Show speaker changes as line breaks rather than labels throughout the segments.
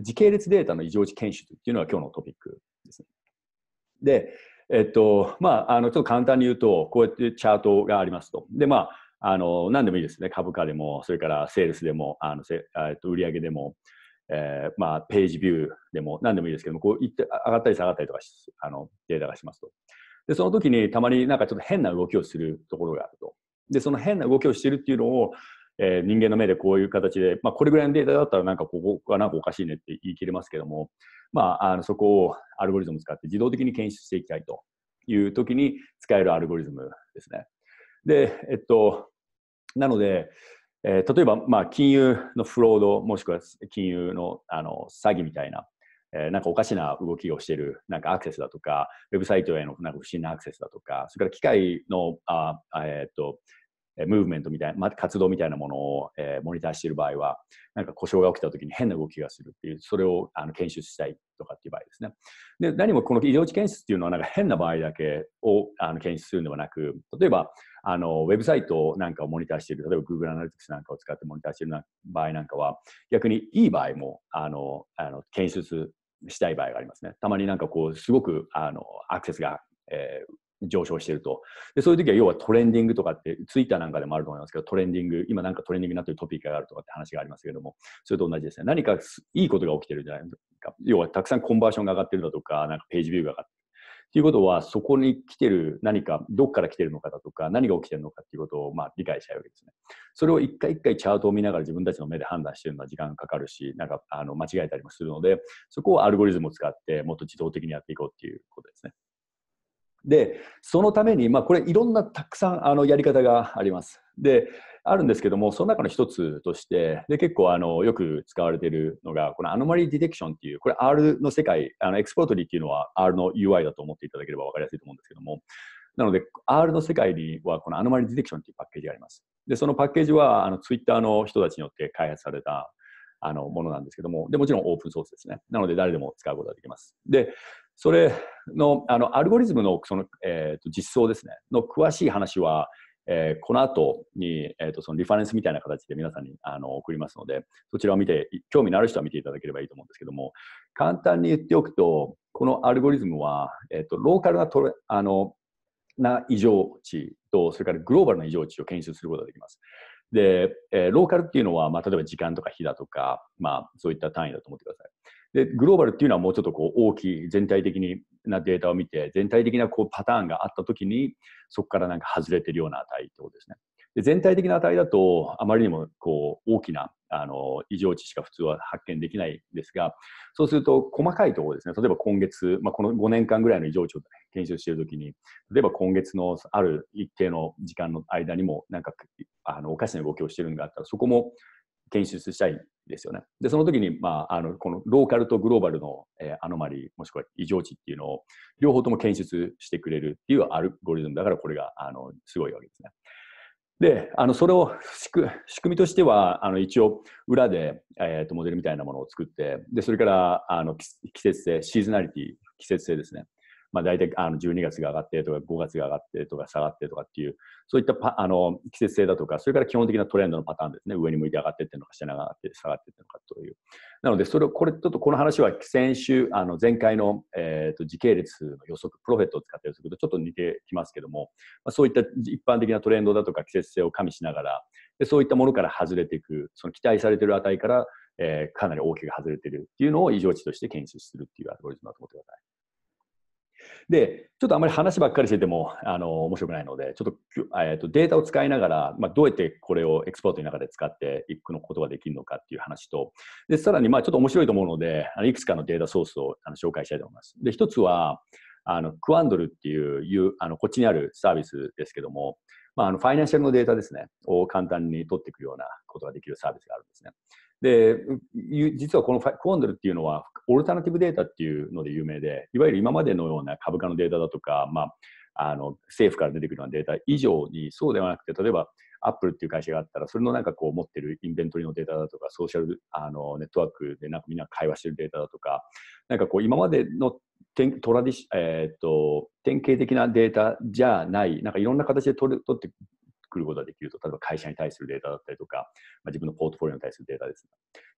時系列データの異常値検出っていうのが今日のトピックですね。で、えっと、まあ、あの、ちょっと簡単に言うと、こうやってチャートがありますと。で、まあ、あの、何でもいいですね。株価でも、それからセールスでも、あの、せえっと、売上でも、えー、まあ、ページビューでも何でもいいですけども、こう、いって上がったり下がったりとかあの、データがしますと。で、その時にたまになんかちょっと変な動きをするところがあると。で、その変な動きをしているっていうのを、えー、人間の目でこういう形で、まあ、これぐらいのデータだったらなんかここはなんかおかしいねって言い切れますけども、まあ、あのそこをアルゴリズムを使って自動的に検出していきたいという時に使えるアルゴリズムですね。で、えっと、なので、えー、例えば、まあ、金融のフロード、もしくは金融のあの詐欺みたいな、えー、なんかおかしな動きをしてる、なんかアクセスだとか、ウェブサイトへのなんか不審なアクセスだとか、それから機械の、あえー、っと、ムーブメントみたいな、活動みたいなものを、え、モニターしている場合は、なんか故障が起きた時に 変な動きがするっていう、それをあの検出したいとかっていう場合ですね。で、何もこの医療値検出っていうのはなんか変な場合だけをあの検出するのではなく、例えば、あの、ウェブサイトなんかをモニターしている、例えば Google Analytics なんかを使ってモニターしている場合なんかは、逆にいい場合も、あの、あの検出したい場合がありますね。たまになんかこう、すごく、あの、アクセスが、えー上昇していると。で、そういう時は要はトレンディングとかって、ツイッターなんかでもあると思いますけど、トレンディング、今なんかトレンディングになっているトピックがあるとかって話がありますけれども、それと同じですね。何かいいことが起きてるじゃないですか。要はたくさんコンバーションが上がってるだとか、なんかページビューが上がってる。ということは、そこに来てる何か、どっから来てるのかだとか、何が起きてるのかっていうことを、まあ、理解したいわけですね。それを一回一回チャートを見ながら自分たちの目で判断してるのは時間がかかるし、なんか、あの、間違えたりもするので、そこをアルゴリズムを使って、もっと自動的にやっていこうっていうことですね。で、そのために、まあ、これいろんなたくさんあのやり方があります。で、あるんですけども、その中の一つとして、で、結構あの、よく使われているのが、このアノマリーディテクションっていう、これ R の世界、あの、エクスポートリーっていうのは R の UI だと思っていただければ分かりやすいと思うんですけども、なので、R の世界にはこのアノマリーディテクションっていうパッケージがあります。で、そのパッケージは、あの、Twitter の人たちによって開発されたあのものなんですけども、でもちろんオープンソースですね。なので誰でも使うことができます。で、それのあのアルゴリズムのその、えーと、実装ですね、の詳しい話は、えー、この後に、えーと、そのリファレンスみたいな形で皆さんにあの送りますので、そちらを見て、興味のある人は見ていただければいいと思うんですけども、簡単に言っておくと、このアルゴリズムは、えーと、ローカルなトレあのな異常値と、それからグローバルな異常値を検出することができます。で、えー、ローカルっていうのは、まあ、例えば時間とか日だとか、まあ、そういった単位だと思ってください。で、グローバルっていうのはもうちょっとこう大きい全体的なデータを見て、全体的なこうパターンがあったときに、そこからなんか外れてるような値ってことですね。で全体的な値だと、あまりにもこう大きなあの異常値しか普通は発見できないですが、そうすると細かいところですね、例えば今月、まあ、この5年間ぐらいの異常値を検証しているときに、例えば今月のある一定の時間の間にも、なんかあのおかしな動きをしているのがあったら、そこも検出したいですよね。で、その時に、まあ、あの、このローカルとグローバルの、えー、アノマリー、もしくは異常値っていうのを、両方とも検出してくれるっていうアルゴリズムだから、これが、あの、すごいわけですね。で、あの、それを仕組みとしては、あの、一応、裏で、えっ、ー、と、モデルみたいなものを作って、で、それから、あの、季節性、シーズナリティ、季節性ですね。まあ、大体あの12月が上がってとか5月が上がってとか下がってとかっていう、そういったあの季節性だとか、それから基本的なトレンドのパターンですね。上に向いて上がってってるのか、下に上がって下がってってるのかという。なので、それを、これちょっとこの話は先週、あの前回の、えー、と時系列の予測、プロフェットを使った予測とちょっと似てきますけども、まあ、そういった一般的なトレンドだとか季節性を加味しながら、でそういったものから外れていく、その期待されている値から、えー、かなり大きく外れているっていうのを異常値として検出するっていうアルゴリズムだと思ってください。で、ちょっとあまり話ばっかりしてても、あの、面白くないので、ちょっと、えっ、ー、と、データを使いながら、まあ、どうやってこれをエクスポートの中で使っていくのことができるのかっていう話と、で、さらに、まあ、ちょっと面白いと思うので、あのいくつかのデータソースをあの紹介したいと思います。で、一つは、あの、クワンドルっていう、あの、こっちにあるサービスですけども、まあ、あの、ファイナンシャルのデータですね、を簡単に取っていくようなことができるサービスがあるんですね。で、実はこのクォンドルっていうのは、オルタナティブデータっていうので有名で、いわゆる今までのような株価のデータだとか、まあ、あの政府から出てくるようなデータ以上に、そうではなくて、例えば、アップルっていう会社があったら、それのなんかこう持ってるインベントリのデータだとか、ソーシャルあのネットワークでなんかみんな会話してるデータだとか、なんかこう今までのトラディシ、えー、っと典型的なデータじゃない、なんかいろんな形で取る取ってくることができると、例えば会社に対するデータだったりとか、まあ、自分のポートフォリオに対するデータです、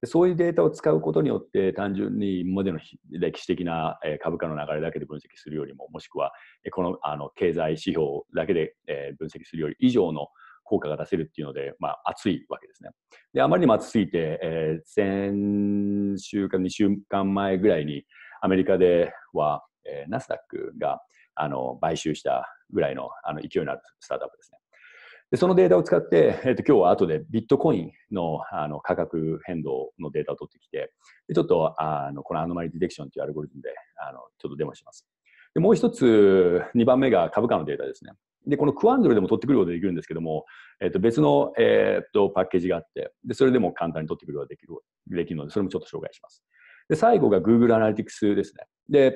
で。そういうデータを使うことによって、単純に今までの歴史的な株価の流れだけで分析するよりも、もしくはこのあの経済指標だけで分析するより以上の効果が出せるっていうので、まあ、熱いわけですね。で、あまりにも熱すぎて、えー、先週か2週間前ぐらいに、アメリカでは、え、ナスダックがあの買収したぐらいのあの勢いのあるスタートアップですね。でそのデータを使って、えーと、今日は後でビットコインのあの価格変動のデータを取ってきて、でちょっとあのこのアノマリディテクションというアルゴリズムであのちょっとデモします。でもう一つ、2番目が株価のデータですね。で、このクワンドルでも取ってくることができるんですけども、えっ、ー、と別の、えっ、ー、とパッケージがあって、で、それでも簡単に取ってくることができるできるので、それもちょっと紹介します。で、最後が Google Analytics ですね。で、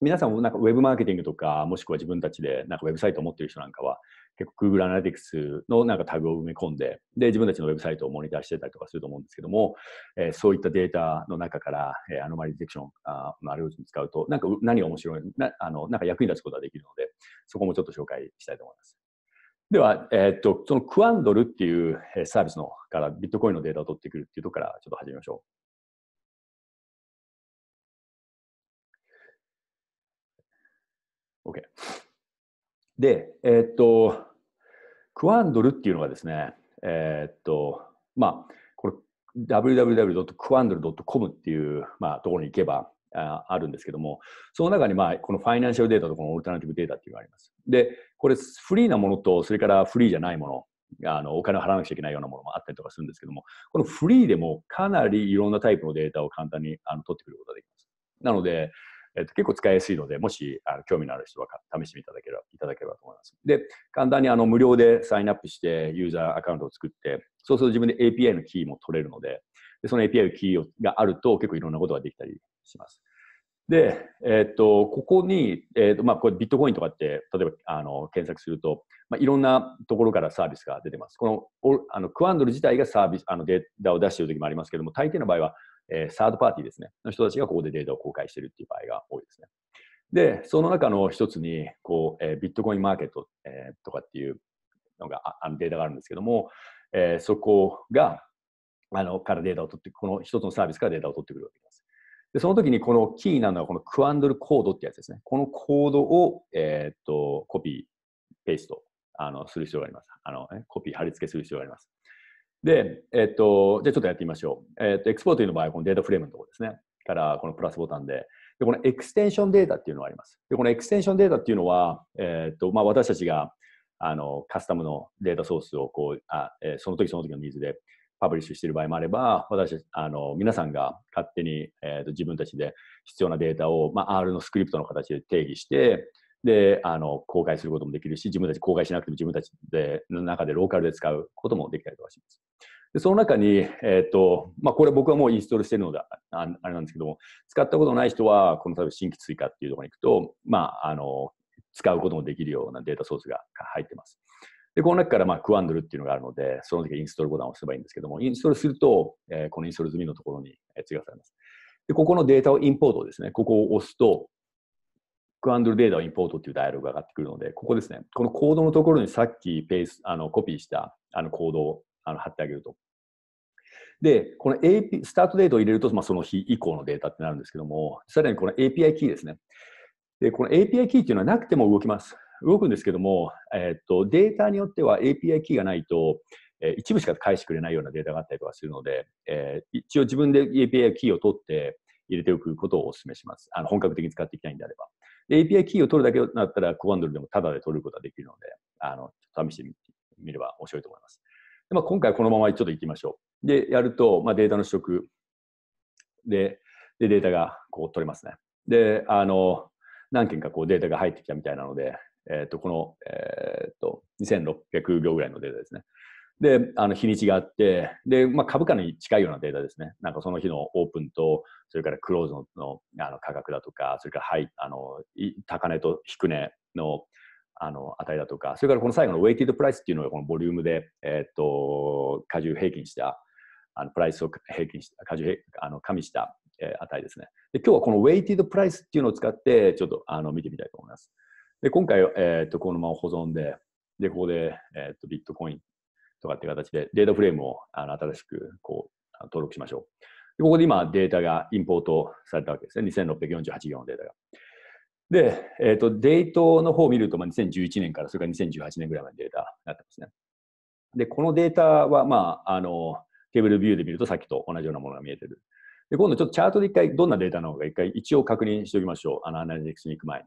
皆さんもなんかウェブマーケティングとか、もしくは自分たちでなんかウェブサイトを持っている人なんかは、結構 Google Analytics のなんかタグを埋め込んで、で、自分たちのウェブサイトをモニターしてたりとかすると思うんですけども、えー、そういったデータの中から、えー、アノマリディテクションあのアルゴリズム使うと、なんか何が面白いなあの、なんか役に立つことができるので、そこもちょっと紹介したいと思います。では、えー、っと、そのクワンドルっていうサービスのからビットコインのデータを取ってくるっていうところからちょっと始めましょう。OK。で、えー、っと、クワンドルっていうのがですね、えー、っと、まあ、これ www.quandl.com っていう、まあ、ところに行けばああるんですけども、その中に、まあ、このファイナンシャルデータとこのオルタナティブデータっていうのがあります。で、これフリーなものと、それからフリーじゃないもの、あのお金を払わなくちゃいけないようなものもあったりとかするんですけども、このフリーでもかなりいろんなタイプのデータを簡単にあの取ってくることができます。なので、えっと、結構使いやすいので、もしあの興味のある人は試してみいただければいただければと思います。で、簡単にあの無料でサインアップしてユーザーアカウントを作って、そうすると自分で API のキーも取れるので、でその API のキーがあると結構いろんなことができたりします。で、えっ、と、ここに、えっ、と、まあ、これビットコインとかって、例えば、あの、検索すると、まあ、いろんなところからサービスが出てます。この、あの、クワンドル自体がサービス、あの、データを出している時もありますけども、大抵の場合は、えー、サードパーティーですね、の人たちがここでデータを公開しているっていう場合が多いですね。で、その中の一つに、こう、えー、ビットコインマーケット、えー、とかっていうのが、あのデータがあるんですけども、えー、そこが、あの、からデータを取って、この一つのサービスからデータを取ってくるわけです。で、その時にこのキーなのはこのクワンドルコードってやつですね。このコードを、えー、っと、コピー、ペースト、あの、する必要があります。あの、ね、コピー、貼り付けする必要があります。で、え、っと、じゃあちょっとやってみましょう。え、っと、 Exploratory の場合はこのデータフレームのところですね。からこのプラスボタンで、で、この Extension Data っていうのがあります。で、このエクステンションデータっていうのは、えっと、まあ、私たちが、あの、カスタムのデータソースをこう、あえ、その時その時のニーズでパブリッシュしている場合もあれば、私あの皆さんが勝手に、えーと、自分たちで必要なデータを、まあ、R のスクリプトの形で定義して、であの公開することもできるし、自分たち公開しなくても自分たちでの中でローカルで使うこともできたりとかします。でその中に、えっ、ー、とまあ、これ僕はもうインストールしてるのであれなんですけども、使ったことない人は、この例えば新規追加っていうところに行くと、まあ、あの使うこともできるようなデータソースが入ってます。で、この中からまあクワンドルっていうのがあるので、その時インストールボタンを押せばいいんですけども、インストールすると、えー、このインストール済みのところに追加されます。で、ここのデータをインポートですね。ここを押すと、クワンドルデータをインポートっていうダイアログが上がってくるので、ここですね。このコードのところにさっきペース、あのコピーしたあのコードをあの貼ってあげると。で、この AP、スタートデータを入れると、まあ、その日以降のデータってなるんですけども、さらにこの API キーですね。で、この API キーっていうのはなくても動きます。動くんですけども、えっと、データによっては API キーがないと、えー、一部しか返してくれないようなデータがあったりとかするので、えー、一応自分で API キーを取って入れておくことをお勧めします。あの本格的に使っていきたいんであれば。で API キーを取るだけだったら、コマンドルでもタダで取ることができるので、あの試してみれば面白いと思います。でまあ、今回このままちょっと行きましょう。で、やると、まあ、データの取得でで、データがこう取れますね。で、あの、何件かこうデータが入ってきたみたいなので、えっ、ー、と、この、えっ、ー、と、2600秒ぐらいのデータですね。で、あの日にちがあって、で、まあ、株価に近いようなデータですね。なんかその日のオープンと、それからクローズのあの価格だとか、それから、はい、あの高値と低値のあの値だとか、それからこの最後のウェイティッドプライスっていうのがこのボリュームで、えっ、と、加重平均したあのプライスを平均した、加重あの加味した、えー、値ですねで。今日はこのウェイティッドプライスっていうのを使って、ちょっとあの見てみたいと思います。で、今回、えっ、と、このまま保存で、で、ここで、えっとビットコインとかっていう形でデータフレームをあの新しくこう登録しましょう。ここで今データがインポートされたわけですね。2648行のデータが。で、えっ、ー、と、デートの方を見ると、まあ、2011年からそれから2018年ぐらいまでデータになってますね。で、このデータは、まあ、あの、テーブルビューで見るとさっきと同じようなものが見えてる。で、今度ちょっとチャートで一回どんなデータなのか一回一応確認しておきましょう。あの、アナリティクスに行く前に。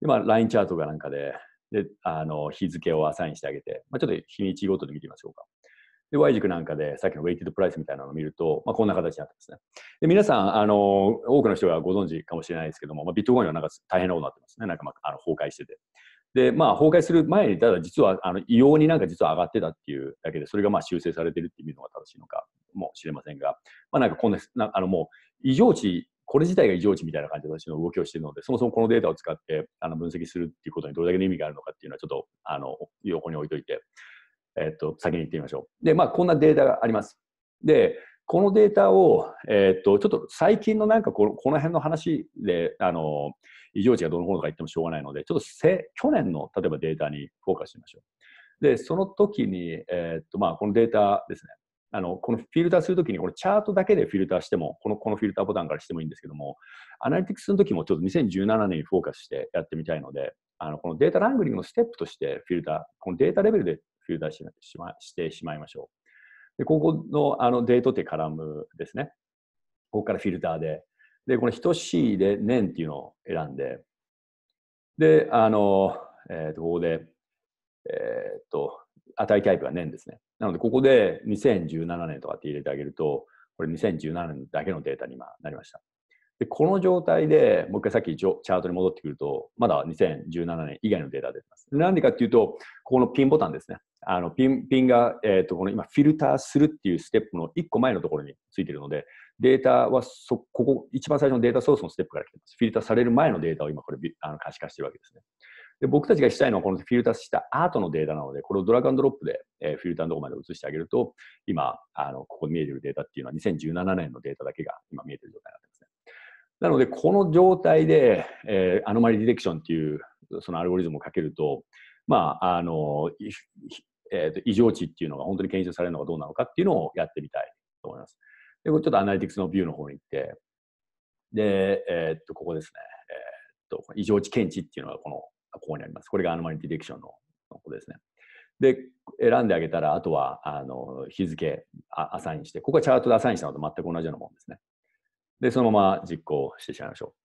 で、まあ、ラインチャートがなんかで、で、あの、日付をアサインしてあげて、まあ、ちょっと日にちごとで見てみましょうか。で、Y 軸なんかで、さっきのウェイティドプライスみたいなのを見ると、まあ、こんな形になってますね。で、皆さん、あの、多くの人がご存知かもしれないですけども、まあ、ビットコインはなんか大変なことになってますね。なんか、まあ、あの崩壊してて。で、まあ、崩壊する前に、ただ実は、あの、異様になんか実は上がってたっていうだけで、それがまあ修正されてるっていうのが正しいのかもしれませんが、まあ、なんかこんな、なあの、もう、異常値、これ自体が異常値みたいな感じで私の動きをしているので、そもそもこのデータを使ってあの分析するっていうことにどれだけの意味があるのかっていうのはちょっとあの横に置いといて、えっと、先に行ってみましょう。で、まあ、こんなデータがあります。で、このデータを、えっと、ちょっと最近のなんかこのこの辺の話で、あの、異常値がどの方のか言ってもしょうがないので、ちょっとせ去年の例えばデータにフォーカスしましょう。で、その時に、えっと、まあ、このデータですね。あの、このフィルターするときに、このチャートだけでフィルターしても、この、このフィルターボタンからしてもいいんですけども、アナリティクスの時もちょっと2017年にフォーカスしてやってみたいので、あの、このデータラングリングのステップとしてフィルター、このデータレベルでフィルターししましてしまいましょう。で、ここのあのデートってカラムですね。ここからフィルターで。で、この等しいで年っていうのを選んで、で、あの、えっ、ー、と、ここで、えっ、ー、と、値タイプが年ですね。なので、ここで2017年とかって入れてあげると、これ2017年だけのデータに今なりました。で、この状態で、もう一回さっきチャートに戻ってくると、まだ2017年以外のデータ出てます。なんでかっていうと、ここのピンボタンですね。あのピンピンが、えー、とこの今、フィルターするっていうステップの1個前のところについてるので、データはそ、ここ、一番最初のデータソースのステップから来てます。フィルターされる前のデータを今、これあの可視化してるわけですね。で僕たちがしたいのはこのフィルターした後のデータなので、これをドラッグアンドロップで、えー、フィルターのところまで移してあげると、今、あのここに見えているデータっていうのは2017年のデータだけが今見えている状態になってますね。なので、この状態で、えー、アノマリディテクションっていうそのアルゴリズムをかけると、まあ、あの、えーと、異常値っていうのが本当に検出されるのかどうなのかっていうのをやってみたいと思います。で、これちょっとアナリティクスのビューの方に行って、で、えっ、と、ここですね。えっ、と、異常値検知っていうのがこの、ここにあります。これがアノマリディテクションのここですね。で、選んであげたら、あとは、あの、日付アサインして、ここはチャートでアサインしたのと全く同じようなものですね。で、そのまま実行してしまいましょう。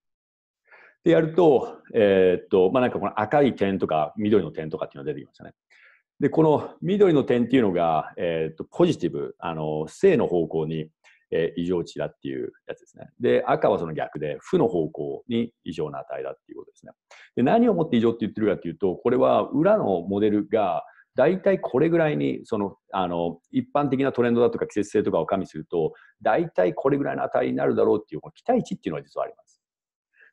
で、やると、えー、っと、まあ、なんかこの赤い点とか緑の点とかっていうのが出てきましたね。で、この緑の点っていうのが、えー、っと、ポジティブ、あの、正の方向に、えー、異常値だっていうやつですね。で、赤はその逆で、負の方向に異常な値だっていうことですね。で、何をもって異常って言ってるかっていうと、これは裏のモデルが、大体これぐらいに、その、あの、一般的なトレンドだとか季節性とかを加味すると、大体これぐらいの値になるだろうっていう、この期待値っていうのが実はあります。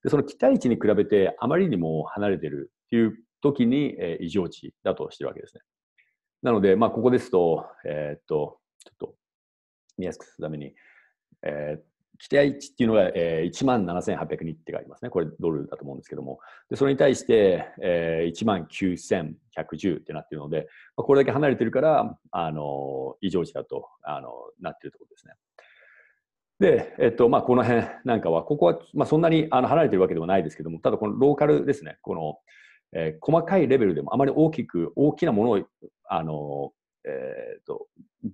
で、その期待値に比べてあまりにも離れてるっていう時に、えー、異常値だとしてるわけですね。なので、まあ、ここですと、えー、っと、ちょっと見やすくするために、えー、期待値っていうのが、えー、1万7802って書いてますね。これドルだと思うんですけども。でそれに対して、えー、1万9110ってなってるので、まあ、これだけ離れてるから、あの、異常値だと、あの、なってるところですね。で、えっと、まあ、この辺なんかは、ここは、まあ、そんなにあの離れてるわけではないですけども、ただこのローカルですね、この、えー、細かいレベルでもあまり大きく、大きなものを、あの、えーと、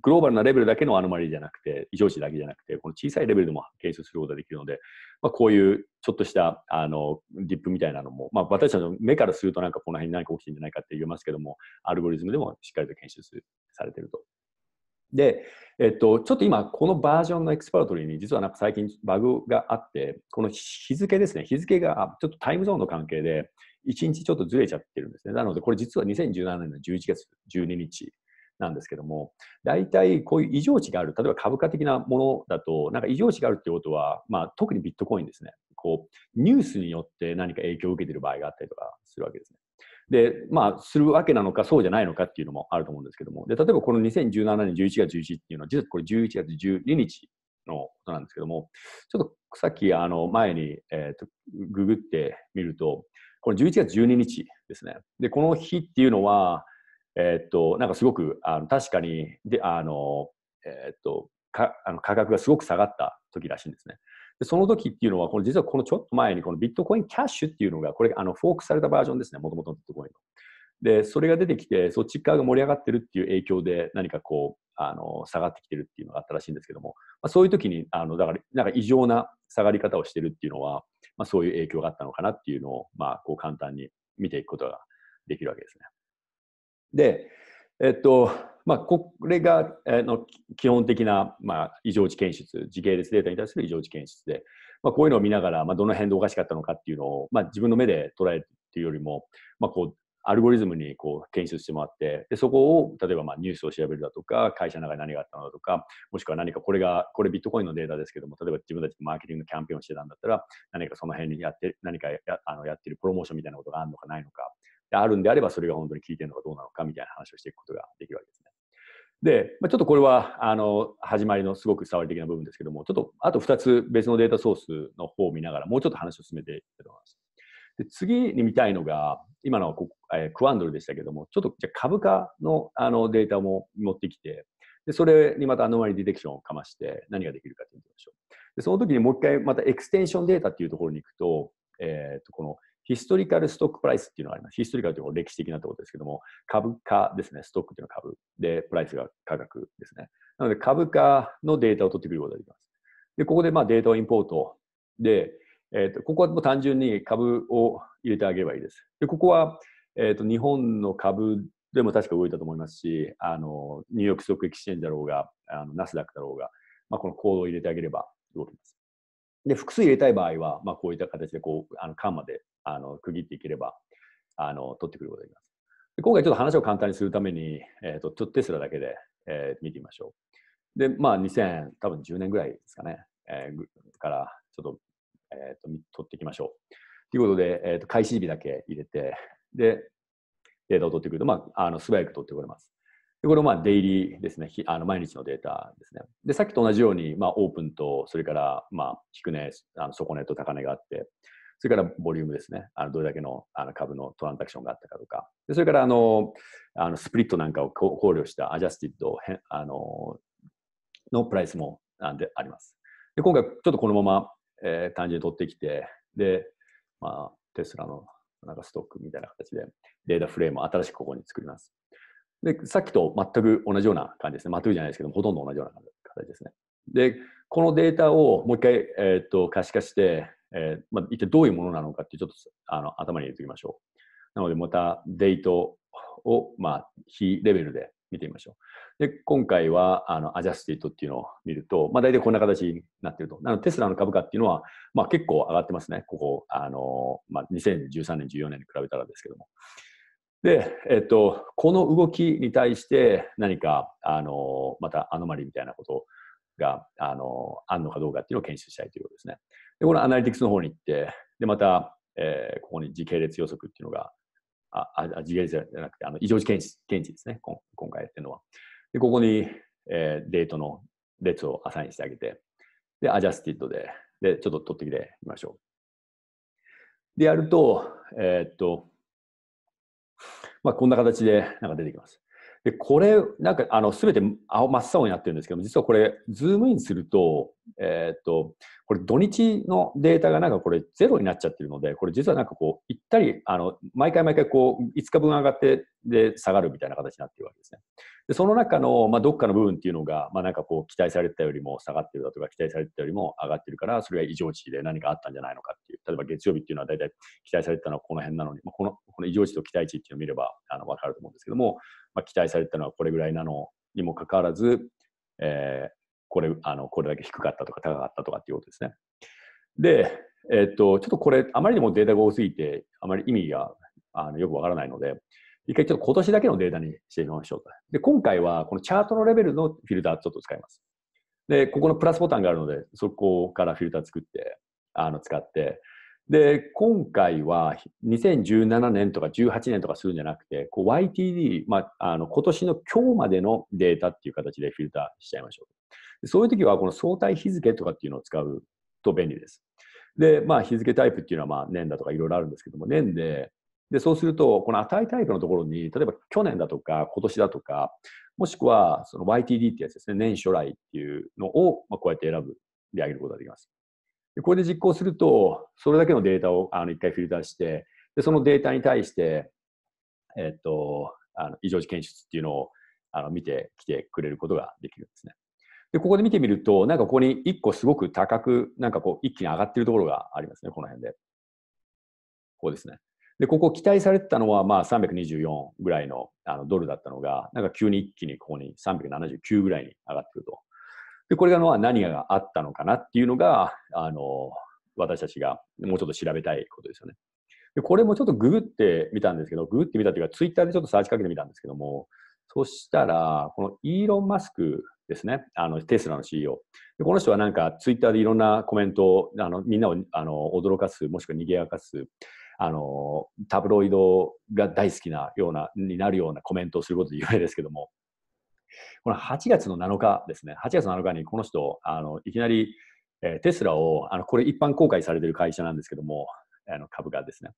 グローバルなレベルだけのアノマリーじゃなくて、異常値だけじゃなくて、この小さいレベルでも検出することができるので、まあ、こういうちょっとしたあのディップみたいなのも、まあ、私たちの目からするとなんかこの辺に何か起きてるんじゃないかって言えますけども、アルゴリズムでもしっかりと検出されてると。で、えっと、ちょっと今、このバージョンの Exploratory に実はなんか最近バグがあって、この日付ですね、日付がちょっとタイムゾーンの関係で、1日ちょっとずれちゃってるんですね。なので、これ実は2017年の11月12日なんですけども、大体こういう異常値がある、例えば株価的なものだと、なんか異常値があるってことは、まあ、特にビットコインですね、こう、ニュースによって何か影響を受けている場合があったりとかするわけですね。で、まあ、するわけなのか、そうじゃないのかっていうのもあると思うんですけども、で、例えばこの2017年11月11日っていうのは、実はこれ11月12日のことなんですけども、ちょっとさっきあの前に、えーと、ググってみると、この11月12日ですね。で、この日っていうのは、えー、っと、なんかすごく、あの確かに、で、あの、えー、っと、かあの価格がすごく下がった時らしいんですね。でその時っていうのは、この実はこのちょっと前にこのビットコインキャッシュっていうのが、これあのフォークされたバージョンですね、もともとのビットコインの。で、それが出てきて、そっち側が盛り上がってるっていう影響で何かこう、あの、下がってきてるっていうのがあったらしいんですけども、まあ、そういう時に、あの、だから、なんか異常な下がり方をしてるっていうのは、まあそういう影響があったのかなっていうのを、まあこう簡単に見ていくことができるわけですね。で、えっと、まあ、これが、えの基本的な、まあ、異常値検出、時系列データに対する異常値検出で、まあ、こういうのを見ながら、まあ、どの辺でおかしかったのかっていうのを、まあ、自分の目で捉えるっていうよりも、まあ、こうアルゴリズムにこう検出してもらって、でそこを例えばまあニュースを調べるだとか、会社の中で何があったのだとか、もしくは何かこれが、これビットコインのデータですけども、例えば自分たちマーケティングのキャンペーンをしてたんだったら、何かその辺にやって、何かやあのやってるプロモーションみたいなことがあるのかないのか、あるんであればそれが本当に効いてるのかどうなのかみたいな話をしていくことができるわけですね。で、まあ、ちょっとこれは、あの、始まりのすごく触り的な部分ですけども、ちょっと、あと2つ別のデータソースの方を見ながら、もうちょっと話を進めていきたいと思います。で次に見たいのが、今のはこ、えー、クワンドルでしたけども、ちょっとじゃ株価のあのデータも持ってきて、でそれにまたアノマリディテクションをかまして何ができるかというとましょう。でその時にもう一回またエクステンションデータっていうところに行くと、えー、とこのヒストリカルストックプライスっていうのがあります。ヒストリカルというのは歴史的なところですけども、株価ですね。ストックっていうのは株で、プライスが価格ですね。なので株価のデータを取ってくることができます。で、ここでまあデータをインポートで、えー、とここはもう単純に株を入れてあげればいいです。で、ここは、えー、と日本の株でも確か動いたと思いますし、あのニューヨークストックエクスチェンジだろうが、あのナスダックだろうが、まあ、このコードを入れてあげれば動きます。で、複数入れたい場合は、まあ、こういった形でこう、あの、カンマで、あの、区切っていければ、あの、取ってくることができます。で今回ちょっと話を簡単にするために、えっ、ー、と、ちょっとテスラだけで、えー、見てみましょう。で、まあ、2000、多分10年ぐらいですかね、えー、から、ちょっと、えっ、ー、と、取っていきましょう。ということで、えっ、ー、と、開始日だけ入れて、で、データを取ってくると、まあ、あの素早く取ってこれます。でこれまあデイリーですね。あの毎日のデータですね。で、さっきと同じように、まあ、オープンと、それから、まあ、低値、あの底値と高値があって、それからボリュームですね。あのどれだけのあの株のトランザクションがあったかとか。でそれからあのあのスプリットなんかを考慮した Adjusted あののプライスもあであります。で今回ちょっとこのまま、えー、単純に取ってきて、で、まあ、テスラのなんかストックみたいな形でデータフレームを新しくここに作ります。で、さっきと全く同じような感じですね。全くじゃないですけど、ほとんど同じような形ですね。で、このデータをもう一回、えー、っと可視化して、えーまあ、一体どういうものなのかってちょっとあの頭に入れておきましょう。なので、またデートを、まあ、非レベルで見てみましょう。で、今回は、あの、アジャスティットっていうのを見ると、まあ、大体こんな形になっていると。なので、テスラの株価っていうのは、まあ、結構上がってますね。ここ、あの、まあ、2013年、14年に比べたらですけども。で、えっと、この動きに対して何か、あの、またアノマリみたいなことが、あの、あるのかどうかっていうのを検出したいということですね。で、このアナリティクスの方に行って、で、また、えー、ここに時系列予測っていうのが、あ、あ時系列じゃなくて、あの、異常値検知検知ですね。今回やってるのは。で、ここに、えー、デートの列をアサインしてあげて、で、 Adjusted で、で、ちょっと取ってきてみましょう。で、やると、えー、っと、まあ、こんな形でなんか出てきます。で、これ、なんか、あの、すべて青真っ青になってるんですけども、実はこれ、ズームインすると、えー、っと、これ土日のデータがなんかこれゼロになっちゃってるので、これ実はなんかこう、行ったり、あの、毎回毎回こう、5日分上がって、で、下がるみたいな形になってるわけですね。で、その中の、まあ、どっかの部分っていうのが、まあ、なんかこう、期待されてたよりも下がってるだとか、期待されてたよりも上がってるから、それが異常値で何かあったんじゃないのかっていう。例えば月曜日っていうのは大体期待されてたのはこの辺なのに、まあ、この、この異常値と期待値っていうのを見れば、あの、わかると思うんですけども、まあ、期待されてたのはこれぐらいなのにもかかわらず、えー、これ、あの、これだけ低かったとか高かったとかっていうことですね。で、えっと、ちょっとこれ、あまりにもデータが多すぎて、あまり意味があのよくわからないので、一回ちょっと今年だけのデータにしてみましょうと。で、今回はこのチャートのレベルのフィルターちょっと使います。で、ここのプラスボタンがあるので、そこからフィルター作って、あの、使って、で、今回は2017年とか18年とかするんじゃなくて、こう YTD、まあ、あの、今年の今日までのデータっていう形でフィルターしちゃいましょう。そういう時はこの相対日付とかっていうのを使うと便利です。で、まあ日付タイプっていうのはまあ年だとかいろいろあるんですけども、年で、で、そうすると、この値タイプのところに、例えば去年だとか、今年だとか、もしくはその YTD ってやつですね、年初来っていうのを、まあ、こうやって選ぶであげることができます。でこれで実行すると、それだけのデータをあの一回フィルターして、でそのデータに対して、えっと、あの異常値検出っていうのをあの見てきてくれることができるんですね。で、ここで見てみると、なんかここに1個すごく高く、なんかこう一気に上がってるところがありますね、この辺で。ここですね。で、ここ期待されてたのは、まあ324ぐらいのあのドルだったのが、なんか急に一気にここに379ぐらいに上がってくると。で、これがのは何があったのかなっていうのが、あの、私たちがもうちょっと調べたいことですよね。で、これもちょっとググってみたんですけど、ググってみたというか、ツイッターでちょっとサーチかけてみたんですけども、そしたら、このイーロン・マスクですね、あのテスラの CEO。でこの人はなんかツイッターでいろんなコメントをあのみんなをあの驚かす、もしくは賑やかす、あのタブロイドが大好きなような、になるようなコメントをすることで有名ですけども、この8月の7日ですね、8月7日にこの人、あのいきなり、え、テスラを、あのこれ一般公開されてる会社なんですけども、あの株がですね、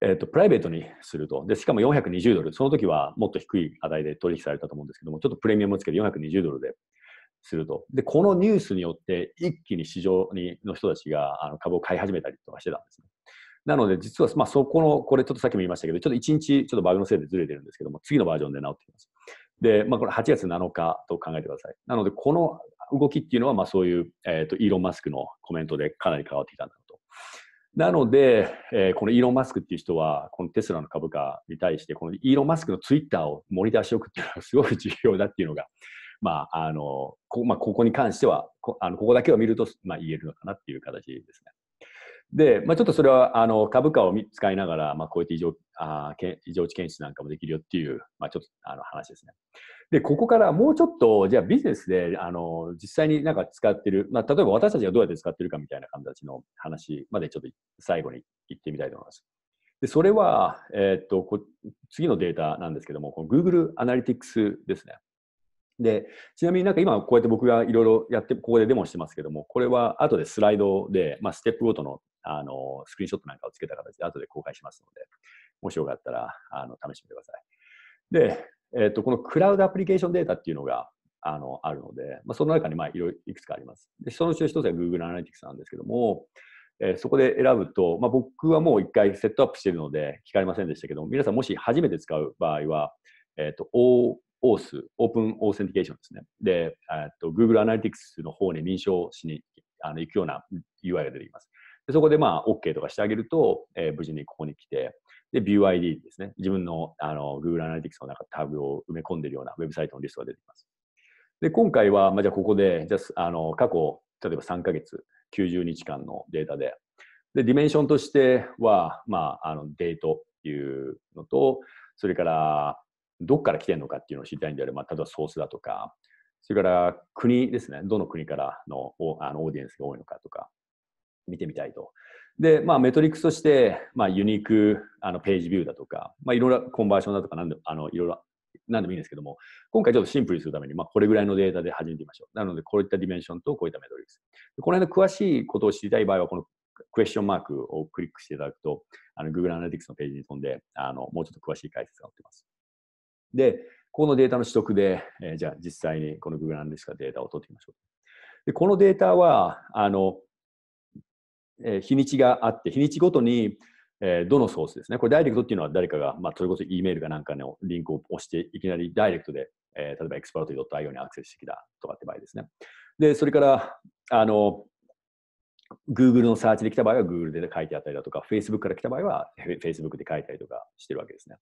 えーと、プライベートにすると。で、しかも420ドル、その時はもっと低い値で取引されたと思うんですけども、ちょっとプレミアムをつけて420ドルですると。で、このニュースによって一気に市場にの人たちがあの株を買い始めたりとかしてたんですね。なので、実は、まあ、そこの、これちょっとさっきも言いましたけど、ちょっと1日ちょっとバグのせいでずれてるんですけども、次のバージョンで直ってきます。で、まあ、これ8月7日と考えてください。なので、この動きっていうのは、まあ、そういう、えっ、ー、と、イーロン・マスクのコメントでかなり変わってきたんだと。なので、えー、このイーロン・マスクっていう人は、このテスラの株価に対して、このイーロン・マスクのツイッターをモニターしておくっていうのはすごく重要だっていうのが、まあ、あの、こ,、まあ、ここに関しては、こあのここだけを見ると、まあ、言えるのかなっていう形ですね。で、まあ、ちょっとそれはあの株価を使いながら、まあ、こうやって異常あ異常値検出なんかもできるよっていう、まあ、ちょっとあの話ですね。で、ここからもうちょっと、じゃあビジネスであの実際になんか使ってる、まあ、例えば私たちがどうやって使ってるかみたいな形の話までちょっと最後に言ってみたいと思います。でそれは、えー、っとこ次のデータなんですけども、この Google Analytics ですね。で、ちなみになんか今こうやって僕がいろいろやって、ここでデモしてますけども、これは後でスライドで、まあ、ステップごとのあのスクリーンショットなんかをつけた形で後で公開しますので、もしよかったらあの試してみてください。で、えっ、と、このクラウドアプリケーションデータっていうのがあのあるので、まあ、その中にまあいろいくつかあります。で、そのうちの一つは Google Analytics なんですけども、えー、そこで選ぶと、まあ、僕はもう一回セットアップしているので聞かれませんでしたけども皆さんもし初めて使う場合は、えっ、ー、と、 OAuth、Open Authentication ですね。で、えっと、Google Analytics の方に認証しにあの行くような UI が出てきます。でそこでまあ OK とかしてあげると、えー、無事にここに来て、で、 View ID ですね。自分のあの Google Analytics の中タグを埋め込んでいるようなウェブサイトのリストが出てきます。で、今回は、まあ、じゃあここで、じゃあの過去、例えば3ヶ月、90日間のデータで、で、 dimension としては、まあ、あのデートっていうのと、それからどっから来てるのかっていうのを知りたいんであれば、例えばソースだとか、それから国ですね、どの国からのあのオーディエンスが多いのかとか、見てみたいと。で、まあ、 metrics として、まあ、ユニークあのページビューだとか、まあ、いろいろコンバージョンだとかなんで、あのいろいろ、なんでもいいんですけども、今回ちょっとシンプルにするために、まあ、これぐらいのデータで始めてみましょう。なので、こういった dimension とこういった metrics。この辺の詳しいことを知りたい場合は、このクエスチョンマークをクリックしていただくと、あの Google Analytics のページに飛んで、あのもうちょっと詳しい解説が載っています。で、このデータの取得で、えー、じゃあ実際にこの Google Analytics のデータを取ってみましょう。でこのデータは、あの、えー、日にちがあって、日にちごとに、えー、どのソースですね。これダイレクトっていうのは誰かが、まあ、それこそ E メールかなんかのリンクを押して、いきなりダイレクトで、えー、例えば expert.io にアクセスしてきたとかって場合ですね。で、それから、あの、Google のサーチで来た場合は Google で書いてあったりだとか、Facebook から来た場合は Facebook で書いたりとかしてるわけですね。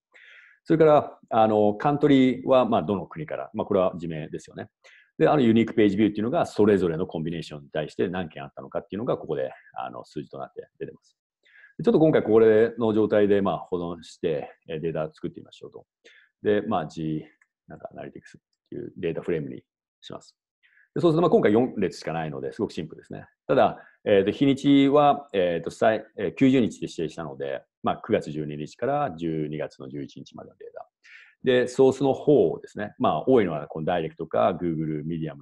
それから、あの、カントリーは、まあ、どの国から、まあ、これは自明ですよね。で、あのユニークページビューっていうのが、それぞれのコンビネーションに対して何件あったのかっていうのが、ここであの数字となって出てます。ちょっと今回これの状態で、まあ、保存してデータ作ってみましょうと。で、まあ、G、なんか、アナリティクスっていうデータフレームにします。でそうすると、まあ、今回4列しかないので、すごくシンプルですね。ただ、えー、と日にちは、えーとえー、90日で指定したので、まあ、9月12日から12月の11日までのデータ。で、ソースの方ですね。まあ、多いのはこのダイレクトか Google、Medium、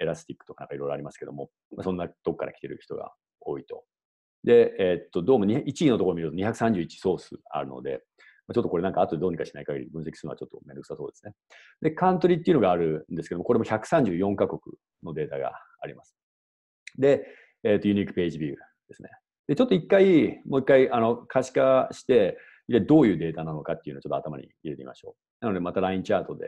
エラスティックとかなんかいろいろありますけども、まあ、そんなとこから来てる人が多いと。で、えっと、どうも1位のところを見ると231ソースあるので、ちょっとこれなんか後でどうにかしない限り分析するのはちょっとめんどくさそうですね。で、カントリーっていうのがあるんですけども、これも134カ国のデータがあります。で、えっ、と、ユニークページビューですね。で、ちょっと一回、もう一回、あの、可視化して、どういうデータなのかっていうのをちょっと頭に入れてみましょう。なので、また LINE チャートで、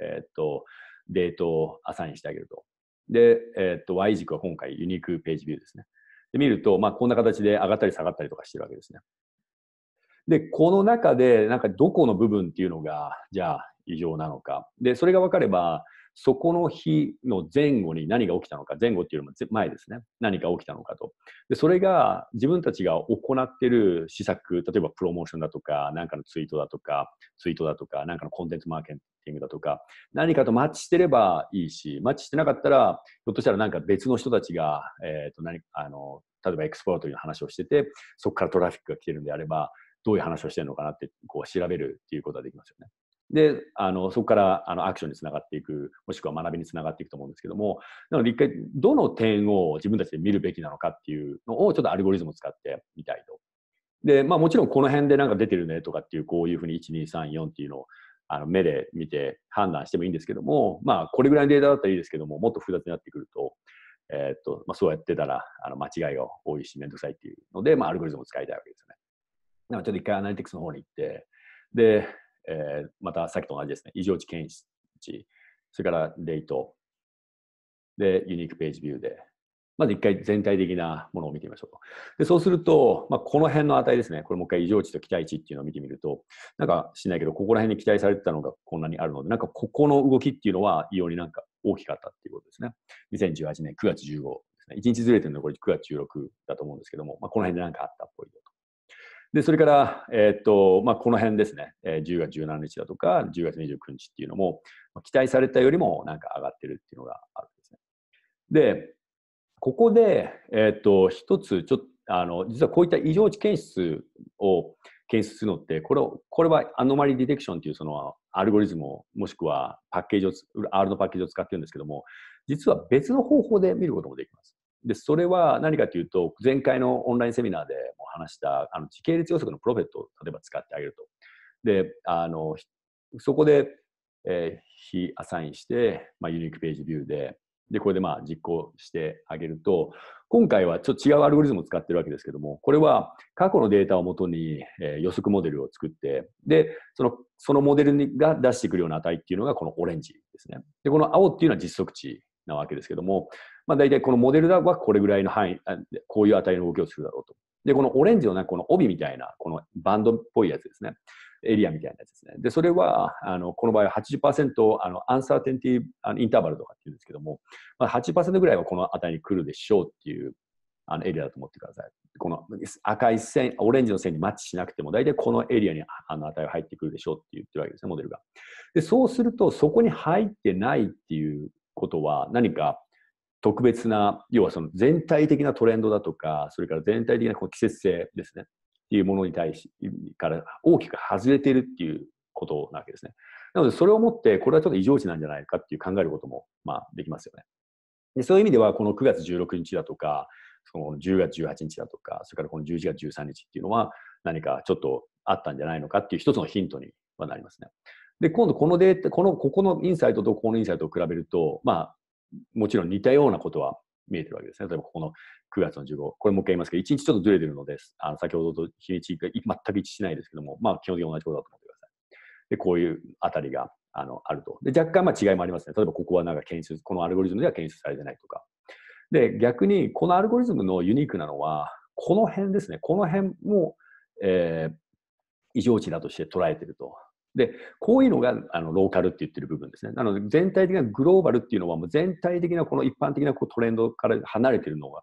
えっ、と、データをアサインしてあげると。で、えっ、と、Y 軸は今回ユニークページビューですね。で、見ると、まあ、こんな形で上がったり下がったりとかしてるわけですね。で、この中で、なんかどこの部分っていうのが、じゃあ異常なのか。で、それが分かれば、そこの日の前後に何が起きたのか、前後っていうよりも前ですね。何か起きたのかと。で、それが自分たちが行っている施策、例えばプロモーションだとか、何かのツイートだとか、ツイートだとか、何かのコンテンツマーケティングだとか、何かとマッチしてればいいし、マッチしてなかったら、ひょっとしたらなんか別の人たちが、えっ、ー、と、何、あの、例えばエクスポートという話をしてて、そこからトラフィックが来てるんであれば、どういう話をしてるのかなってこう調べるっていうことができますよね。で、あのそこからあのアクションにつながっていく、もしくは学びにつながっていくと思うんですけども、なので一回、どの点を自分たちで見るべきなのかっていうのをちょっとアルゴリズムを使ってみたいと。で、まあもちろんこの辺でなんか出てるねとかっていう、こういうふうに1、2、3、4っていうのをあの目で見て判断してもいいんですけども、まあこれぐらいのデータだったらいいですけども、もっと複雑になってくると、えー、っと、まあそうやってたらあの間違いが多いし、めんどくさいっていうので、まあアルゴリズムを使いたいわけですよね。なのでちょっと一回アナリティクスの方に行って、で、えー、またさっきと同じですね、異常値検知、それからレート、で、ユニークページビューで、まず一回全体的なものを見てみましょうと。で、そうすると、まあ、この辺の値ですね。これもう一回異常値と期待値っていうのを見てみると、なんかしないけど、ここら辺に期待されてたのがこんなにあるので、なんかここの動きっていうのは異様になんか大きかったっていうことですね。2018年9月15ですね。1日ずれてるのはこれ9月16だと思うんですけども、まあ、この辺でなんかあったっぽいよと。で、それから、えー、っと、まあ、この辺ですね、えー、10月17日だとか、10月29日っていうのも、期待されたよりもなんか上がってるっていうのがあるんですね。で、ここで、えー、っと、一つ、ちょっと、あの、実はこういった異常値検出を検出するのって、これを、これはアノマリディテクションっていうそのアルゴリズムを、もしくはパッケージを、R のパッケージを使ってるんですけども、実は別の方法で見ることもできます。で、それは何かというと、前回のオンラインセミナーでも話した、あの時系列予測のプロフェットを例えば使ってあげると。で、あの、そこで、えー、非アサインして、まあ、ユニークページビューで、で、これでまあ実行してあげると、今回はちょっと違うアルゴリズムを使ってるわけですけども、これは過去のデータをもとに、えー、予測モデルを作って、で、その、そのモデルが出してくるような値っていうのがこのオレンジですね。で、この青っていうのは実測値なわけですけども、まあ、大体このモデルはこれぐらいの範囲、こういう値の動きをするだろうと。で、このオレンジのね、この帯みたいな、このバンドっぽいやつですね。エリアみたいなやつですね。で、それは、あの、この場合は80%、あの、アンサーテンティあのインターバルとかっていうんですけども、まあ、80%ぐらいはこの値に来るでしょうっていう、あの、エリアだと思ってください。この赤い線、オレンジの線にマッチしなくても、大体このエリアにあの値が入ってくるでしょうって言ってるわけですね、モデルが。で、そうすると、そこに入ってないっていうことは、何か特別な、要はその全体的なトレンドだとか、それから全体的なこの季節性ですね、っていうものに対し、から大きく外れているっていうことなわけですね。なので、それをもって、これはちょっと異常値なんじゃないかっていう考えることも、まあ、できますよね。でそういう意味では、この9月16日だとか、その10月18日だとか、それからこの11月13日っていうのは、何かちょっとあったんじゃないのかっていう一つのヒントにはなりますね。で、今度このデータ、この、ここのインサイトとこのインサイトを比べると、まあ、もちろん似たようなことは見えてるわけですね。例えばここの9月の15、これもう一回言いますけど、1日ちょっとずれてるのです、あの先ほどと日にちが全く一致しないですけども、まあ基本的に同じことだと思ってください。で、こういうあたりがあのあると。で、若干まあ違いもありますね。例えばここはなんか検出、このアルゴリズムでは検出されてないとか。で、逆にこのアルゴリズムのユニークなのは、この辺ですね。この辺も、えー、異常値だとして捉えてると。で、こういうのがあのローカルって言ってる部分ですね。なので、全体的なグローバルっていうのは、もう全体的なこの一般的なこうトレンドから離れてるのが、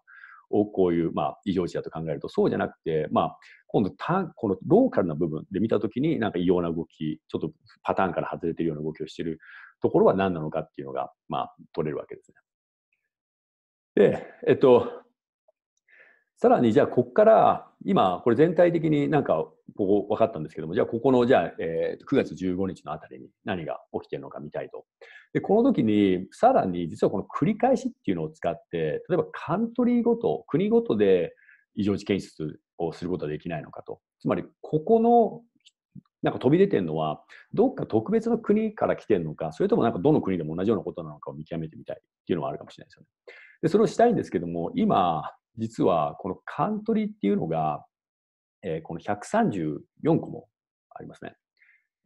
をこういう、まあ、異常値だと考えると、そうじゃなくて、まあ、今度た、このローカルな部分で見たときに、なんか異様な動き、ちょっとパターンから外れてるような動きをしているところは何なのかっていうのが、まあ、取れるわけですね。で、えっと、さらにじゃあここから今これ全体的になんかここ分かったんですけどもじゃあここのじゃあ、えー、9月15日のあたりに何が起きてるのか見たいと。でこの時にさらに実はこの繰り返しっていうのを使って例えばカントリーごと国ごとで異常値検出をすることはできないのかと。つまり、ここのなんか飛び出てるのは、どっか特別な国から来てるのか、それともなんかどの国でも同じようなことなのかを見極めてみたいっていうのはあるかもしれないですよね。で、それをしたいんですけども、今、実はこのカントリーっていうのが、えー、この134個もありますね。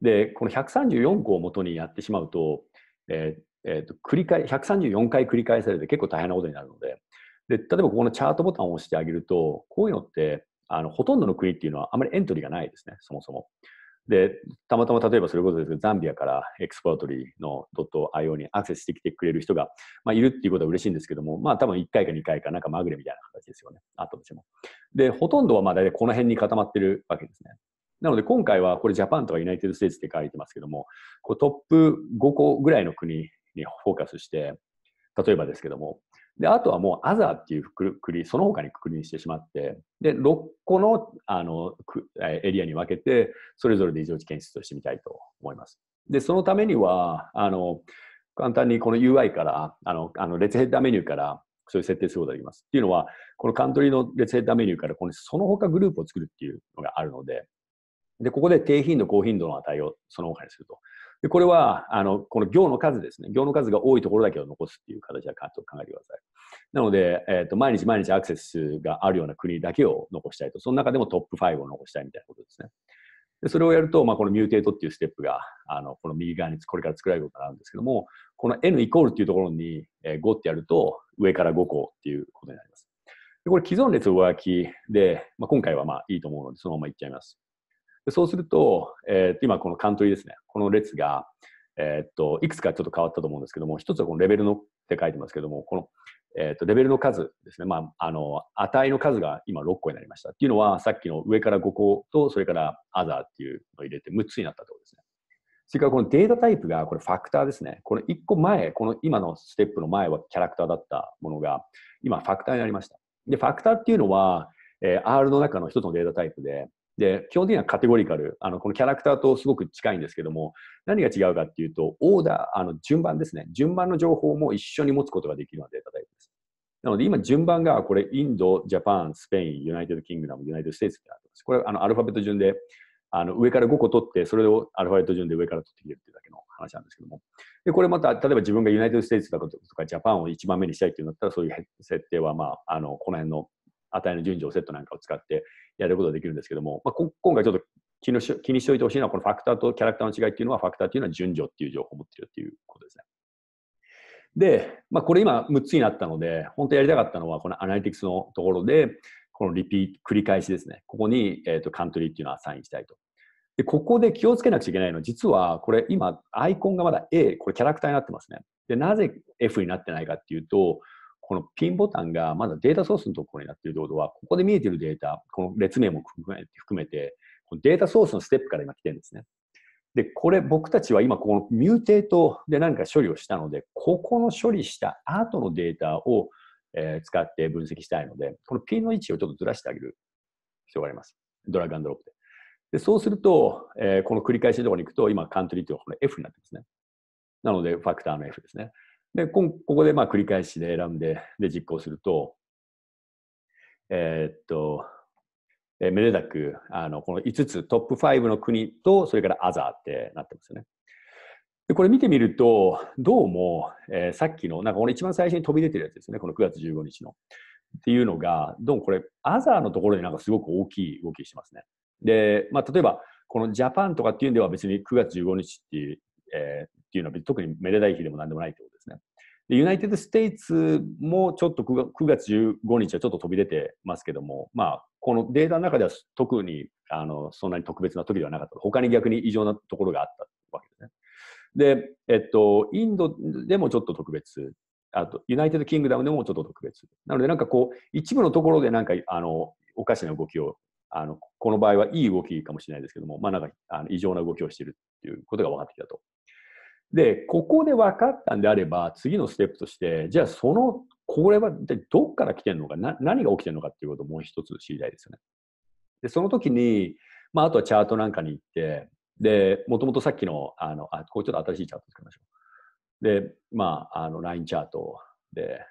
で、この134個を元にやってしまうと、えーえー、と繰り返134回繰り返されて結構大変なことになるのでで、例えばここのチャートボタンを押してあげると、こういうのってあのほとんどの国っていうのはあまりエントリーがないですね、そもそも。で、たまたま例えばそれこそですけど、ザンビアからエクスポートリーの .io にアクセスしてきてくれる人が、まあ、いるっていうことは嬉しいんですけども、まあ多分1回か2回かなんかまぐれみたいな形ですよね。あったとしても。で、ほとんどはまあ大体この辺に固まってるわけですね。なので今回はこれ Japan とか United States って書いてますけども、こうトップ5個ぐらいの国にフォーカスして、例えばですけども、で、あとはもうアザーっていうくくり、その他にくくりにしてしまって、で、6個のあのエリアに分けて、それぞれで異常値検出をしてみたいと思います。で、そのためには、あの、簡単にこの UI から、あの、あの列ヘッダーメニューから、そういう設定することができます。っていうのは、このカントリーの列ヘッダーメニューから、このその他グループを作るっていうのがあるので、で、ここで低頻度、高頻度の値をその他にすると。で、これは、あの、この行の数ですね。行の数が多いところだけを残すっていう形で考えてください。なので、えっ、ー、と、毎日毎日アクセスがあるような国だけを残したいと。その中でもトップ5を残したいみたいなことですね。でそれをやると、まあ、この mutate っていうステップが、あの、この右側にこれから作られることになるんですけども、この n イコールっていうところに、5ってやると、上から5個っていうことになります。でこれ既存列上書きで、まあ、今回はまあいいと思うので、そのままいっちゃいます。でそうすると、えー、今この country ですね。この列が、えー、っと、いくつかちょっと変わったと思うんですけども、一つはこのレベルのって書いてますけども、この、えー、っと、レベルの数ですね。まあ、あの、値の数が今6個になりました。っていうのは、さっきの上から5個と、それからアザーっていうのを入れて6つになったってことですね。それからこのデータタイプが、これファクターですね。この1個前、この今のステップの前はキャラクターだったものが、今ファクターになりました。で、ファクターっていうのは、えー、R の中の一つのデータタイプで、で、基本的には categorical、あの、このキャラクターとすごく近いんですけども、何が違うかっていうと、オーダー、あの、順番ですね。順番の情報も一緒に持つことができるようなデータタイプです。なので、今、順番が、これ、インド、 Japan、スペイン、 United Kingdom、United States ってなってます。これ、あの、アルファベット順で、あの、上から5個取って、それをアルファベット順で上から取ってきてるっていうだけの話なんですけども。で、これまた、例えば自分が United States だとか Japan を1番目にしたいっていうんだったら、そういう設定は、まあ、あの、この辺の値の順序セットなんかを使ってやることができるんですけども、まあ、今回ちょっと気にし気にしておいてほしいのは、このファクターとキャラクターの違いっていうのは、ファクターっていうのは順序っていう情報を持っているっていうことですね。で、まあ、これ今6つになったので、本当やりたかったのは、このアナリティクスのところで、このリピート、繰り返しですね。ここに、えっ、ー、と、 country っていうのアサインしたいと。で、ここで気をつけなくちゃいけないのは、実はこれ今、アイコンがまだ A、これキャラクターになってますね。で、なぜ F になってないかっていうと、このピンボタンがまだデータソースのところになっているということは、ここで見えているデータ、この列名も含めて、含めてデータソースのステップから今来てるんですね。で、これ僕たちは今この mutate で何か処理をしたので、ここの処理した後のデータを、え、使って分析したいので、このピンの位置をちょっとずらしてあげる必要があります。ドラッグアンドロップで。でそうすると、えー、この繰り返しのところに行くと、今カントリーというのはこの F になってますね。なので、ファクターの F ですね。で、ここでまあ繰り返しで選んで、で、実行すると、えー、っと、えー、めでたく、あの、この5つ、トップ5の国と、それからアザーってなってますよね。で、これ見てみると、どうも、えー、さっきの、なんかこの一番最初に飛び出てるやつですね、この9月15日の。っていうのが、どうもこれ、アザーのところでなんかすごく大きい動きしてますね。で、まあ、例えば、この Japan とかっていうんでは別に9月15日っていう、えー、っていうのは特にめでたい日でもなんでもないってことですね。 United States もちょっと 9, 月15日はちょっと飛び出てますけども、まあ、このデータの中では特にあのそんなに特別な時ではなかった。他に逆に異常なところがあったわけですね。で、えっと、インドでもちょっと特別。あと、 United Kingdom でもちょっと特別。なので、なんかこう、一部のところでなんか、あの、おかしな動きを、あの、この場合はいい動きかもしれないですけども、まあなんか、あの異常な動きをしているっていうことが分かってきたと。で、ここで分かったんであれば、次のステップとして、じゃあその、これはどっから来てるのかな、何が起きてるのかっていうことをもう一つ知りたいですよね。で、その時に、まあ、あとはチャートなんかに行って、で、もともとさっきの、あの、あ、これちょっと新しいチャート作りましょう。で、まあ、あの、ラインチャートで、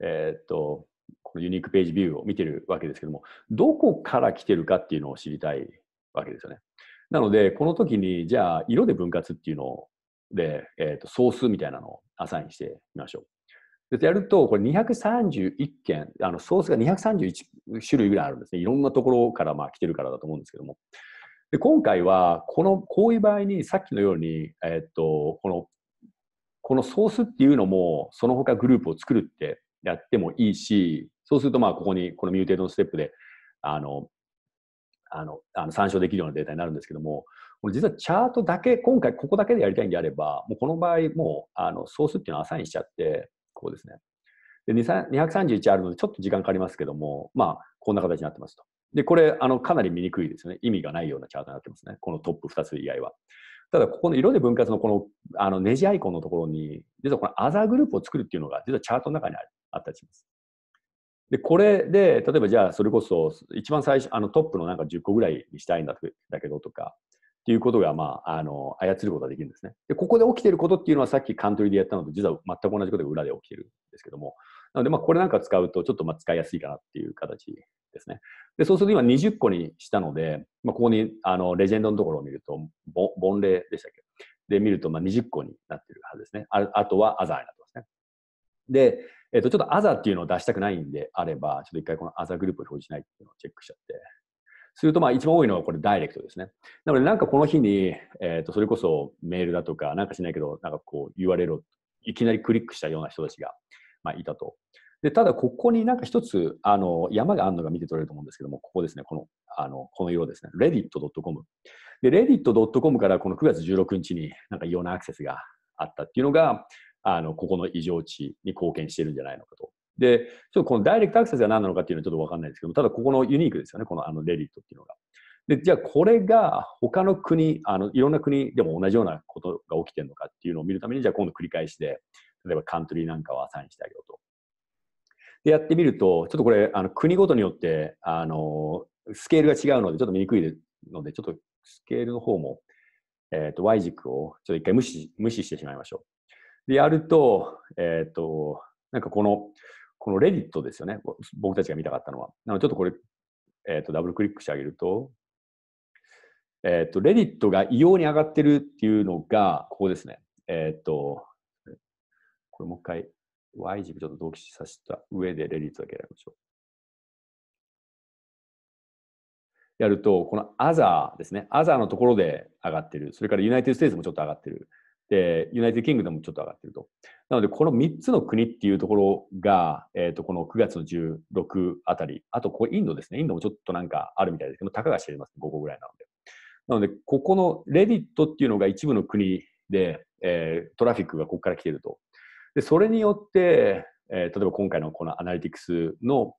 えー、っと、このユニークページビューを見てるわけですけども、どこから来てるかっていうのを知りたいわけですよね。なので、この時に、じゃあ、色で分割っていうのをで、えー、と総数みたいなのをアサインしてみましょう。でやると、これ231件、あのソースが231種類ぐらいあるんですね。いろんなところからまあ来てるからだと思うんですけども。で今回は、この、こういう場合に、さっきのように、えっ、と、この、このソースっていうのも、その他グループを作るってやってもいいし、そうすると、まあ、ここに、この mutate のステップで、あの、あの、あの参照できるようなデータになるんですけども、実はチャートだけ、今回ここだけでやりたいんであれば、もうこの場合、もうあのソースっていうのはアサインしちゃって、こうですね。で231あるのでちょっと時間かかりますけども、まあ、こんな形になってますと。で、これ、あのかなり見にくいですよね。意味がないようなチャートになってますね。このトップ2つ以外は。ただ、ここの色で分割のこのあのネジアイコンのところに、実はこのアザーグループを作るっていうのが、実はチャートの中にあったりします。で、これで、例えばじゃあ、それこそ、一番最初、あのトップのなんか10個ぐらいにしたいんだだけどとか、っていうことが、まあ、あの、操ることができるんですね。で、ここで起きてることっていうのはさっきカントリーでやったのと実は全く同じことが裏で起きてるんですけども、なので、まあ、これなんか使うとちょっとまあ使いやすいかなっていう形ですね。で、そうすると今20個にしたので、まあ、ここに、あの、レジェンドのところを見ると、ボボンレでしたっけ？で、見ると、まあ、20個になってるはずですね。ああとはアザーになってますね。で、えっ、と、ちょっとアザっていうのを出したくないんであれば、ちょっと一回このアザグループを表示しないっていうのをチェックしちゃって、すると、まあ、一番多いのはこれダイレクトですね。なので、なんかこの日に、えっ、と、それこそメールだとか、なんかしないけど、なんかこう URL をいきなりクリックしたような人たちが、まあ、いたと。で、ただ、ここになんか一つ、あの、山があるのが見て取れると思うんですけども、ここですね、この、あの、この色ですね、reddit.com。で、reddit.com からこの9月16日になんか異様なアクセスがあったっていうのが、あの、ここの異常値に貢献してるんじゃないのかとで、ちょっとこのダイレクトアクセスが何なのかっていうのはちょっとわかんないですけどただここのユニークですよね、このあのレディットっていうのが。で、じゃあこれが他の国、あのいろんな国でも同じようなことが起きてるのかっていうのを見るために、じゃあ今度繰り返しで、例えばカントリーなんかをアサインしてあげようと。で、やってみると、ちょっとこれ、あの国ごとによって、あの、スケールが違うので、ちょっと見にくいので、ちょっとスケールの方も、えっ、ー、と、Y 軸をちょっと一回無視、無視してしまいましょう。で、やると、えっ、ー、と、なんかこの、このレディットですよね。僕たちが見たかったのは。なので、ちょっとこれ、えっ、ー、と、ダブルクリックしてあげると、えっ、ー、と、レディットが異様に上がってるっていうのが、ここですね。えっ、と、これもう一回、Y 軸ちょっと同期させた上でレディットだけやりましょう。やると、このアザーですね。アザーのところで上がってる。それから United States もちょっと上がってる。で、 United Kingdom もちょっと上がってると。なので、この3つの国っていうところが、えっ、ー、と、この9月の16あたり、あと、ここインドですね。インドもちょっとなんかあるみたいですけど、たかが知れます、5個ぐらいなので。なので、ここのレディットっていうのが一部の国で、えー、トラフィックがここから来てると。で、それによって、えー、例えば今回のこのアナリティクスの、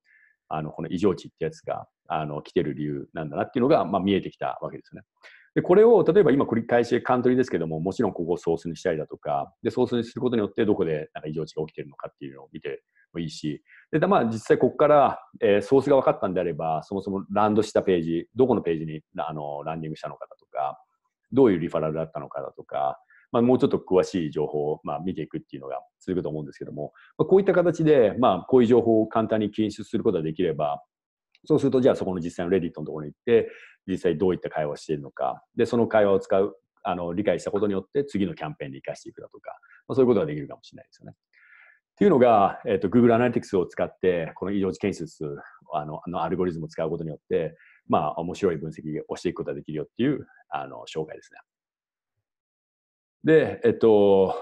あの、この異常値ってやつが、あの、来てる理由なんだなっていうのが、まあ、見えてきたわけですよね。で、これを、例えば今繰り返しカントリーですけども、もちろんここをソースにしたりだとか、で、ソースにすることによってどこでなんか異常値が起きているのかっていうのを見てもいいし、で、まあ実際ここから、えー、ソースが分かったんであれば、そもそもランドしたページ、どこのページにあのランディングしたのかだとか、どういうリファラルだったのかだとか、まあ、もうちょっと詳しい情報を、まあ、見ていくっていうのが続くと思うんですけども、まあ、こういった形で、まあ、こういう情報を簡単に検出することができれば、そうすると、じゃあそこの実際のレディットのところに行って、実際どういった会話をしているのか、で、その会話を使う、あの、理解したことによって次のキャンペーンに生かしていくだとか、まあ、そういうことができるかもしれないですよね。っていうのが、えっ、ー、と、Google Analytics を使って、この異常値検出、あの、あのアルゴリズムを使うことによって、まあ、面白い分析をしていくことができるよっていう、あの、紹介ですね。で、えっと、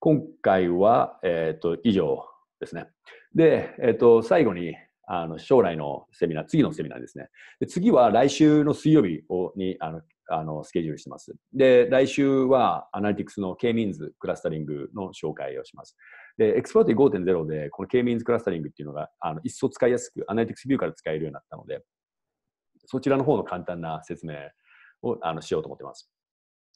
今回は、えっと、以上ですね。で、えっと、最後に、あの将来のセミナー、次のセミナーですね。で次は来週の水曜日をにあのあのスケジュールしてます。で、来週はアナリティクスの K-means クラスタリングの紹介をします。で、 Exploratory 5.0でこの K-means クラスタリングっていうのがあの一層使いやすく、アナリティクスビューから使えるようになったので、そちらの方の簡単な説明をあのしようと思ってます。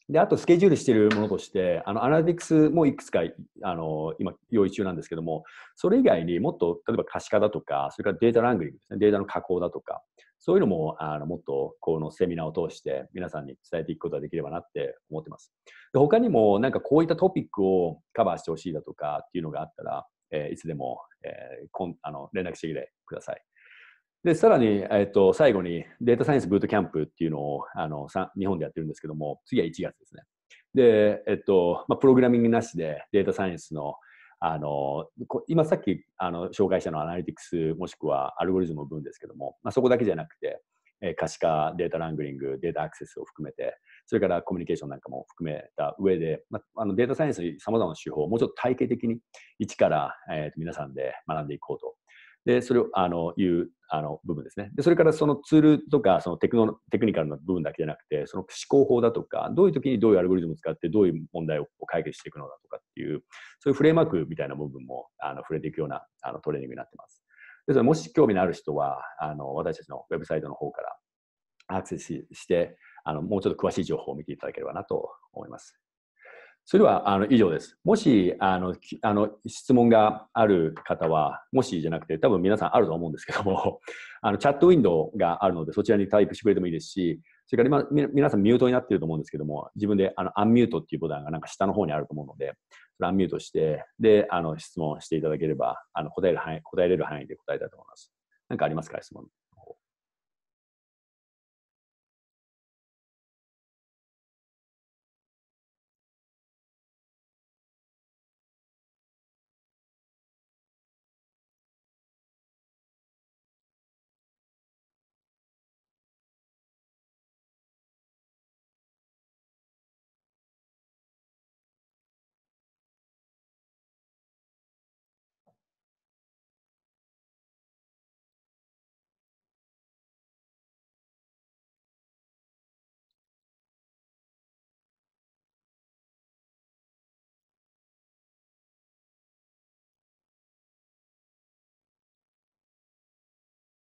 で、あとスケジュールしているものとして、あの、アナリティクスもいくつか、あの、今、用意中なんですけども、それ以外にもっと、例えば可視化だとか、それからデータラングリングですね、データの加工だとか、そういうのも、あの、もっと、このセミナーを通して皆さんに伝えていくことができればなって思ってます。で他にも、なんかこういったトピックをカバーしてほしいだとかっていうのがあったら、えー、いつでも、えー、こんあの連絡してきてください。で、さらに、えっと、最後にデータサイエンスブートキャンプっていうのをあの日本でやってるんですけども、次は1月ですね。で、えっと、まあ、プログラミングなしでデータサイエンスのあの今さっきあの紹介したのはアナリティクスもしくはアルゴリズムの分ですけども、まあ、そこだけじゃなくて、え可視化、データラングリング、データアクセスを含めて、それからコミュニケーションなんかも含めた上で、まあ、のデータサイエンスに様々な手法をもうちょっと体系的に一から、えー、皆さんで学んでいこうと。で、それをあのいうあの部分ですね。で、それからそのツールとか、そのテクノテクニカルな部分だけじゃなくて、その思考法だとか、どういう時にどういうアルゴリズムを使ってどういう問題を解決していくのだとかっていう、そういうフレームワークみたいな部分もあの触れていくようなあのトレーニングになってます。ですので、もし興味のある人は、あの私たちのウェブサイトの方からアクセスしてあの、もうちょっと詳しい情報を見ていただければなと思います。それではあの以上です。もしあのあの質問がある方は、もしじゃなくて、多分皆さんあると思うんですけども、あのチャットウィンドウがあるので、そちらにタイプしてくれてもいいですし、それから今皆さんミュートになっていると思うんですけども、自分であのアンミュートっていうボタンがなんか下の方にあると思うので、それアンミュートして、で、あの質問していただければ、あの答える範囲答えれる範囲で答えたいと思います。何かありますか、質問。